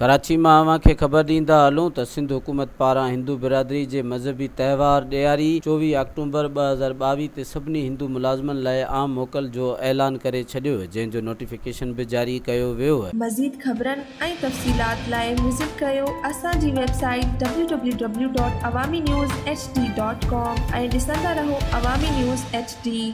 कराची में अव्हां ख़बर ॾींदा हलूं त सिंध हुकूमत पारां हिंदू बिरादरी के मज़हबी त्यौहार ॾियारी चोवीह अक्टूबर ॿ हज़ार ॿावीह ते सभिनी हिंदू मुलाज़िमनि लाइ आम मोकल जो ऐलान करे छॾियो जंहिंजो नोटिफिकेशन भी जारी किया वियो मज़ीद ख़बरनि ऐं तफ़सीलात लाइ विज़िट कयो असांजी वेबसाइट www.awamiNewsHD.com ऐं ॾिसंदा रहो अवामी न्यूज़ एच डी।